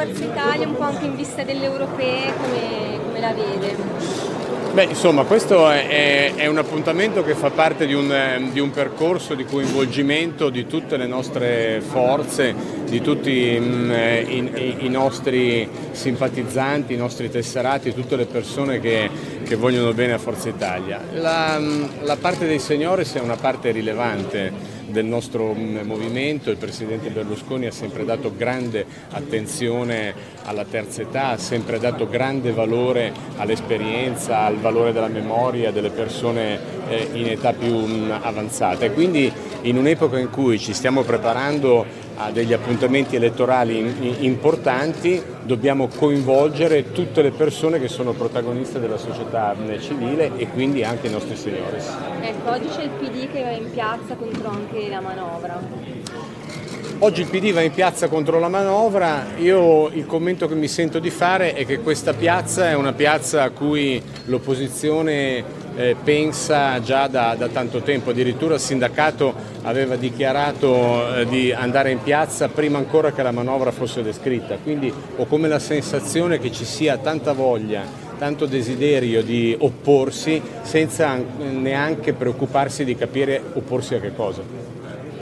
Forza Italia, un po' anche in vista delle europee, come, come la vede? Beh, insomma, questo è, è, un appuntamento che fa parte di un, di un, percorso di coinvolgimento di tutte le nostre forze, di tutti mm, i, i, nostri simpatizzanti, i nostri tesserati, tutte le persone che, che vogliono bene a Forza Italia. La, mm, la parte dei seniores è una parte rilevante del nostro mm, movimento, il Presidente Berlusconi ha sempre dato grande attenzione alla terza età, ha sempre dato grande valore all'esperienza, al valore della memoria delle persone eh, in età più avanzata e quindi in un'epoca in cui ci stiamo preparando a degli appuntamenti elettorali importanti, dobbiamo coinvolgere tutte le persone che sono protagoniste della società civile e quindi anche i nostri signori. Ecco, oggi c'è il PD che va in piazza contro anche la manovra. Oggi il PD va in piazza contro la manovra, io il commento che mi sento di fare è che questa piazza è una piazza a cui l'opposizione eh, pensa già da, da, tanto tempo, addirittura il sindacato aveva dichiarato eh, di andare in piazza prima ancora che la manovra fosse descritta, quindi ho come la sensazione che ci sia tanta voglia, tanto desiderio di opporsi senza neanche preoccuparsi di capire opporsi a che cosa.